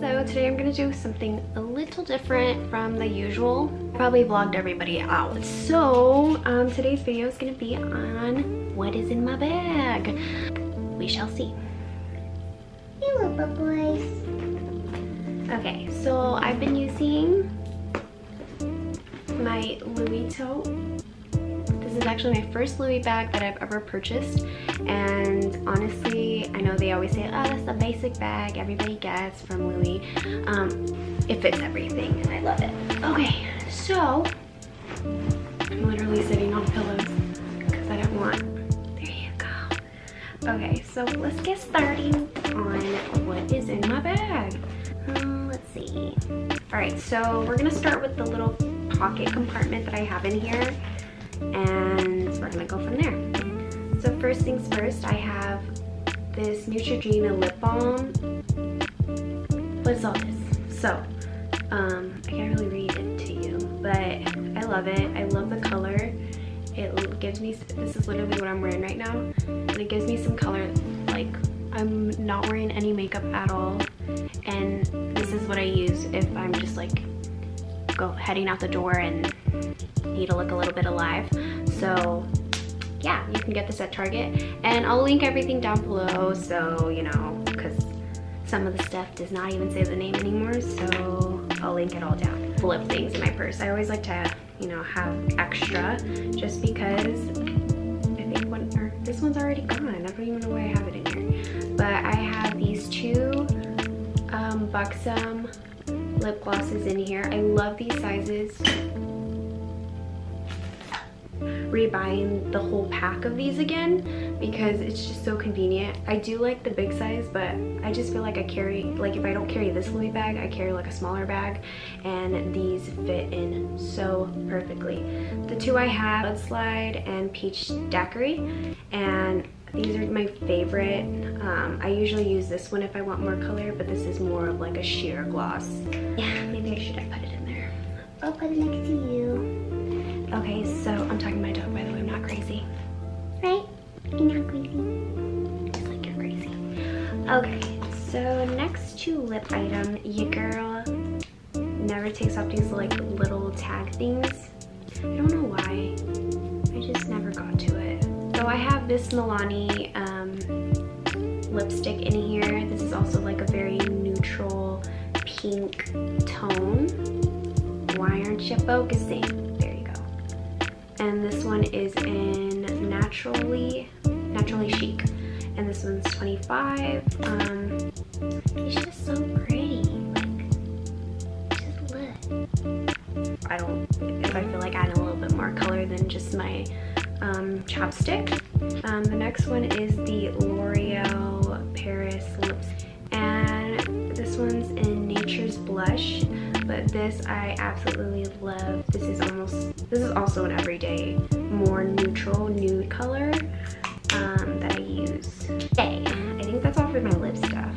So today I'm gonna do something a little different from the usual. Probably vlogged everybody out. So um, today's video is gonna be on what is in my bag. We shall see. Hello, boys. Okay, so I've been using my Louis tote. Is actually my first Louis bag that I've ever purchased. And honestly, I know they always say, oh, that's the basic bag everybody gets from Louis. Um, it fits everything and I love it. Okay, so I'm literally sitting on pillows because I don't want, there you go. Okay, so let's get started on what is in my bag. Um, let's see. All right, so we're gonna start with the little pocket compartment that I have in here and we're gonna go from there. So first things first, I have this Neutrogena lip balm. What is all this? So, um, I can't really read it to you, but I love it. I love the color. It gives me, this is literally what I'm wearing right now, and it gives me some color, like I'm not wearing any makeup at all, and this is what I use if I'm just like go heading out the door and need to look a little bit alive. So yeah, you can get this at Target. And I'll link everything down below so, you know, because some of the stuff does not even say the name anymore. So I'll link it all down. Of things in my purse. I always like to, you know, have extra just because I think one, or this one's already gone. I don't even know why I have it in here. But I have these two um, Buxom lip glosses in here. I love these sizes rebuying the whole pack of these again because it's just so convenient. I do like the big size, but I just feel like I carry, like if I don't carry this Louis bag, I carry like a smaller bag and these fit in so perfectly. The two I have, Mudslide and Peach Daiquiri, and these are my favorite. Um, I usually use this one if I want more color, but this is more of like a sheer gloss. Yeah, maybe I should have put it in there. I'll put it next to you. Okay, so I'm talking to my dog, by the way. I'm not crazy. Right? You're not crazy. Just like you're crazy. Okay, so next to lip item, your girl never takes off these like little tag things. So I have this Milani um, lipstick in here. This is also like a very neutral pink tone. Why aren't you focusing? There you go. And this one is in naturally naturally chic and this one's 25 um it's just so pretty like just look i don't if i feel like adding a little bit more color than just my um chapstick um the next one is the l'oreal paris lips and this one's in nature's blush but this I absolutely love. This is almost, this is also an everyday, more neutral nude color um, that I use. Okay, I think that's all for my lip stuff.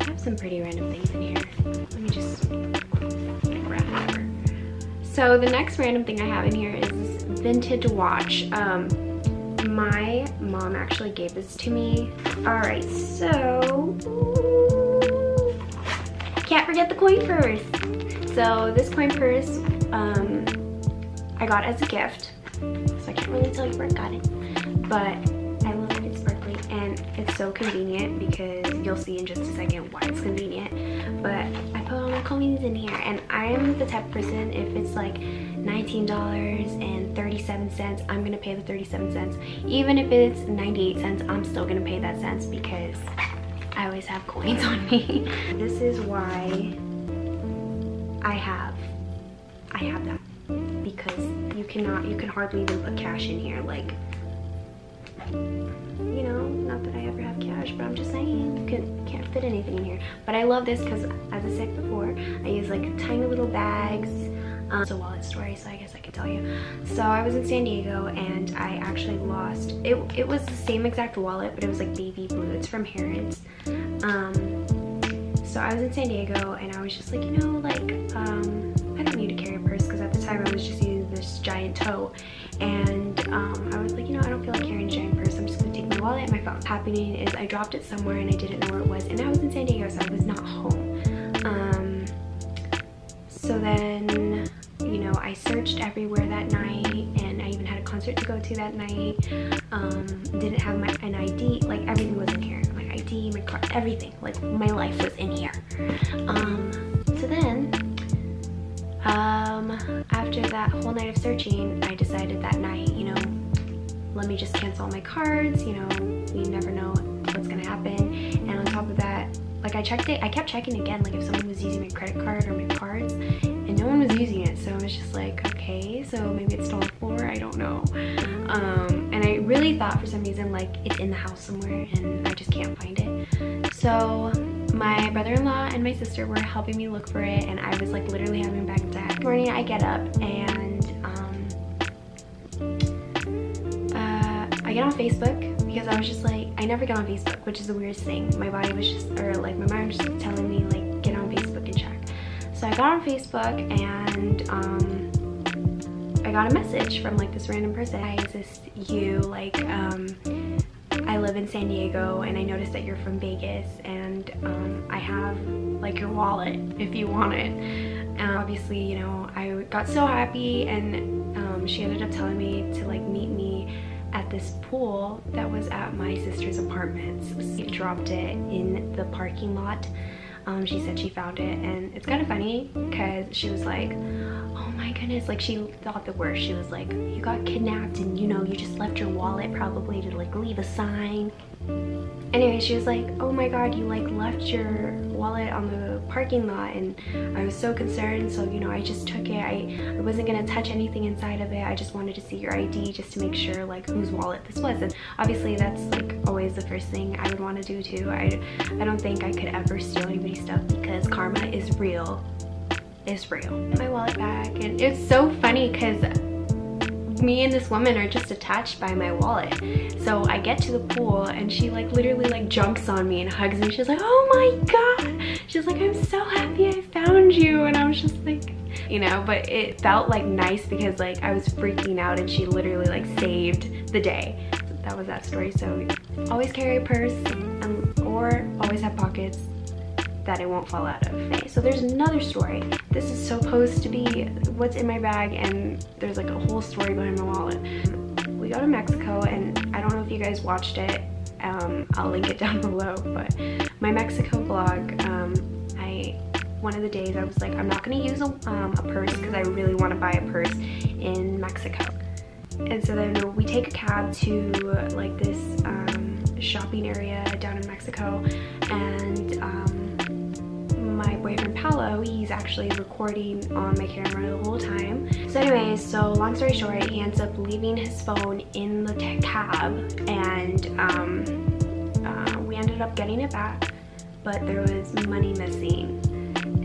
I have some pretty random things in here. Let me just grab whatever. So the next random thing I have in here is vintage watch. Um, my mom actually gave this to me. All right, so can't forget the coin purse. So this coin purse, um, I got as a gift. So I can't really tell you where I got it. But I love it, it's sparkly and it's so convenient because you'll see in just a second why it's convenient. But I put all my coins in here and I'm the type of person if it's like $19.37, I'm gonna pay the 37 cents. Even if it's 98 cents, I'm still gonna pay that cents because I always have coins on me. this is why I have, I have that because you cannot, you can hardly even put cash in here. Like, you know, not that I ever have cash, but I'm just saying, you can, can't fit anything in here. But I love this because as I said before, I use like tiny little bags um, it's a wallet story, so I guess I could tell you. So I was in San Diego and I actually lost, it, it was the same exact wallet, but it was like baby blue, it's from Harrods. Um, so I was in San Diego and I was just like, you know, like, um, I don't need to carry a purse because at the time I was just using this giant toe. And um, I was like, you know, I don't feel like carrying a giant purse, I'm just gonna take my wallet and my phone. Happening is I dropped it somewhere and I didn't know where it was and I was in San Diego, so I was not home. Um, so then searched everywhere that night and I even had a concert to go to that night. Um, didn't have my an ID, like everything was in here. My ID, my car, everything. Like my life was in here. Um, so then, um, after that whole night of searching, I decided that night, you know, let me just cancel my cards, you know, we never know what's gonna happen. I checked it, I kept checking again, like if someone was using my credit card or my cards, and no one was using it. So I was just like, okay, so maybe it's stolen for, I don't know. Um, and I really thought for some reason like it's in the house somewhere and I just can't find it. So my brother-in-law and my sister were helping me look for it and I was like literally having back attack. Morning I get up and um, uh, I get on Facebook because I was just like, I never get on Facebook, which is the weirdest thing. My body was just, or like my mind was just telling me like, get on Facebook and check. So I got on Facebook and um, I got a message from like this random person. Is this you? Like, um, I live in San Diego and I noticed that you're from Vegas and um, I have like your wallet if you want it. And obviously, you know, I got so happy and um, she ended up telling me to like meet me this pool that was at my sister's apartment. She dropped it in the parking lot. Um, she said she found it and it's kind of funny because she was like, oh my goodness, like she thought the worst. She was like, you got kidnapped and you know, you just left your wallet probably to like leave a sign. Anyway, she was like, oh my god, you like left your wallet on the parking lot and I was so concerned so you know I just took it. I, I wasn't gonna touch anything inside of it. I just wanted to see your ID just to make sure like whose wallet this was and obviously that's like always the first thing I would want to do too. I, I don't think I could ever steal anybody's stuff because karma is real. Is real. My wallet back and it's so funny because me and this woman are just attached by my wallet. So I get to the pool and she like literally like jumps on me and hugs me. She's like, oh my God. She's like, I'm so happy I found you. And I was just like, you know, but it felt like nice because like I was freaking out and she literally like saved the day. So that was that story. So always carry a purse um, or always have pockets that it won't fall out of. Okay, so there's another story. This is supposed to be what's in my bag and there's like a whole story behind my wallet. We go to Mexico and I don't know if you guys watched it. Um, I'll link it down below, but my Mexico vlog, um, I one of the days I was like, I'm not gonna use a, um, a purse because I really want to buy a purse in Mexico. And so then we take a cab to like this um, shopping area down in Mexico and um, my boyfriend Paolo, he's actually recording on my camera the whole time. So anyways, so long story short, he ends up leaving his phone in the cab and um, uh, we ended up getting it back, but there was money missing.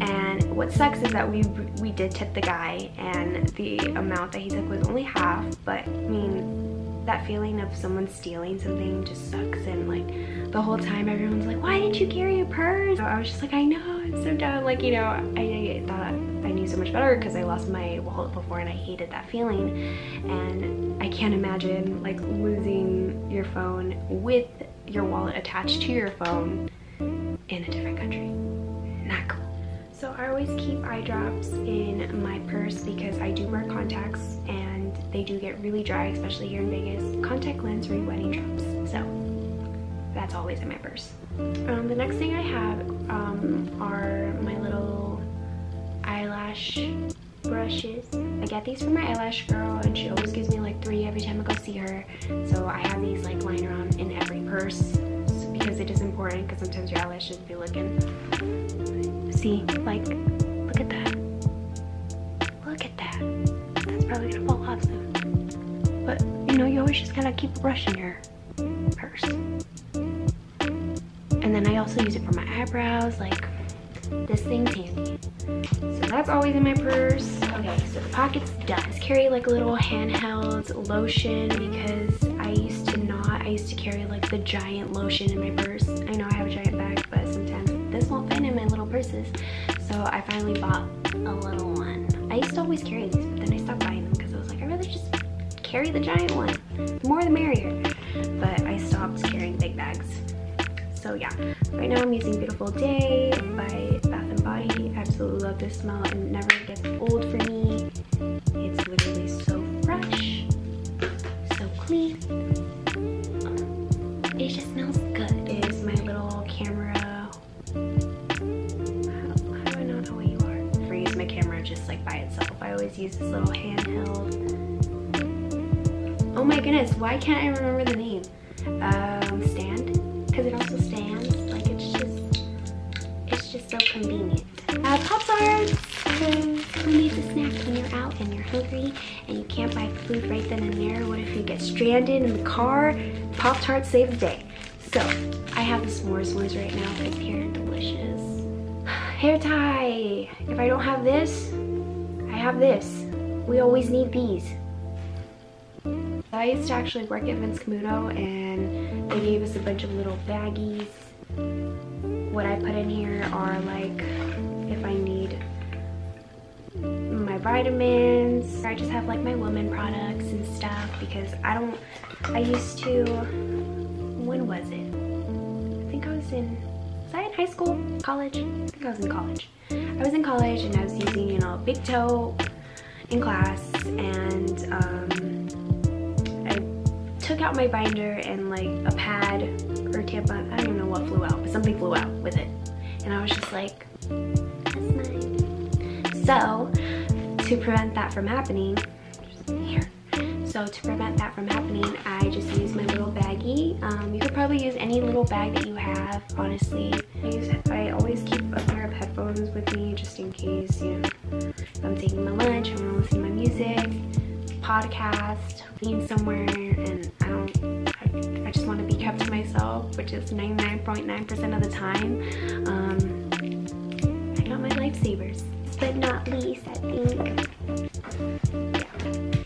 And what sucks is that we we did tip the guy and the amount that he took was only half, but I mean, that feeling of someone stealing something just sucks and like the whole time everyone's like, why didn't you carry a purse? So I was just like, I know, I'm so dumb. Like, you know, I, I thought I knew so much better because I lost my wallet before and I hated that feeling. And I can't imagine like losing your phone with your wallet attached to your phone in a different country. Not cool. So I always keep eye drops in my purse because I do wear contacts and they do get really dry, especially here in Vegas. Contact lens re-wetting drops. So that's always in my purse. Um, the next thing I have um, are my little eyelash brushes. I get these from my eyelash girl and she always gives me like three every time I go see her. So I have these like lying around in every purse because it is important because sometimes your eyelashes be looking. See, like, look at that. Always just gotta keep brushing your purse. And then I also use it for my eyebrows, like, this thing's handy. So that's always in my purse. Okay, so the pocket's done. Just carry like a little handheld lotion because I used to not. I used to carry like the giant lotion in my purse. I know I have a giant bag, but sometimes this won't fit in my little purses. So I finally bought a little one. I used to always carry these, carry the giant one. The more the merrier. But I stopped carrying big bags. So yeah, right now I'm using Beautiful Day by Bath & Body. I absolutely love this smell. It never gets old for me. just why can't I remember the name? Um, stand? Because it also stands. Like it's just, it's just so convenient. Uh, Pop Tarts, who needs a snack when you're out and you're hungry and you can't buy food right then and there? What if you get stranded in the car? Pop Tarts save the day. So, I have the s'mores ones right now because they're delicious. Hair tie. If I don't have this, I have this. We always need these. I used to actually work at Vince Camuto and they gave us a bunch of little baggies. What I put in here are like if I need my vitamins. I just have like my woman products and stuff because I don't, I used to, when was it? I think I was in, was I in high school? College? I think I was in college. I was in college and I was using, you know, big toe in class and um, took out my binder and like a pad or tampon, I don't even know what flew out, but something flew out with it. And I was just like, that's mine. So, to prevent that from happening. So to prevent that from happening, I just use my little baggie. Um, you could probably use any little bag that you have, honestly. I, use, I always keep a pair of headphones with me just in case, you know, if I'm taking my lunch, I'm gonna listen to my music, podcast, being somewhere, and I don't, I, I just want to be kept to myself, which is 99.9% of the time. Um, I got my lifesavers. But not least, I think.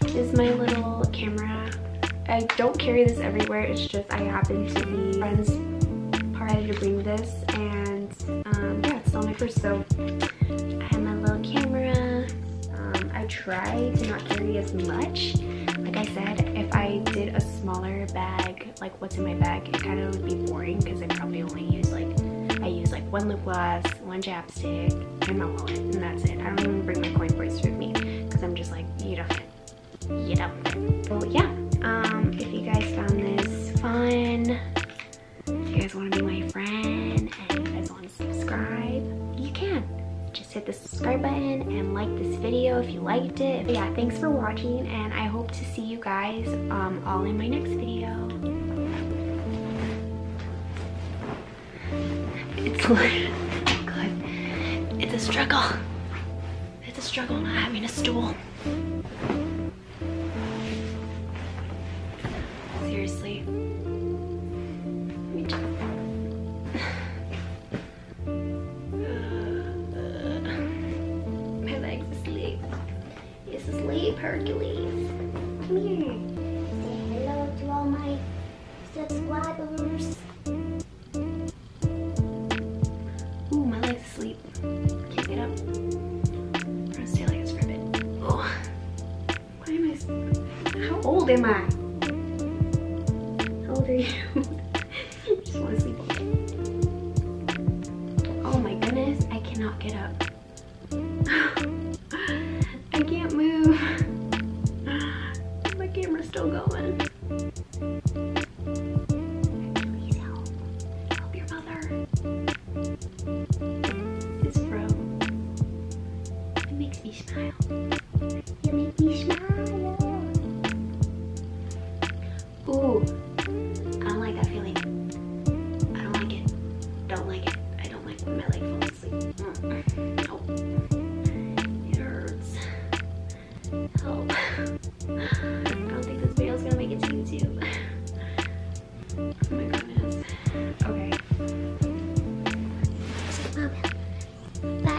This is my little camera. I don't carry this everywhere, it's just I happen to be friends decided to bring this and um, yeah, it's still my first. So I I try to not carry as much. Like I said, if I did a smaller bag, like what's in my bag, it kind of would be boring because I probably only use like, I use like one lip gloss, one chapstick, and my wallet, and that's it. I don't even bring my coin purse with me because I'm just like, you don't. You don't yeah, um, if you guys found this fun, if you guys want to be my friend and you guys want to subscribe, hit the subscribe button and like this video if you liked it. But yeah, thanks for watching and I hope to see you guys um, all in my next video. It's good. It's a struggle. It's a struggle not having a stool. Seriously. It's asleep, Hercules. Come here. Say hello to all my subscribers. Ooh, my leg's asleep. Can't get up. I'm gonna stay like this for a bit. Oh. Why am I? How old am I? How old are you? Just want to sleep. Oh my goodness, I cannot get up. Oh. Still going. Help. Your mother. Bro. It makes me smile. You make me smile. Ooh. I don't like that feeling. I don't like it. Don't like it. I don't like when my leg falls asleep. Mm. Nope. Help. I don't think this video is gonna make it to YouTube. Oh my goodness. Okay. Bye.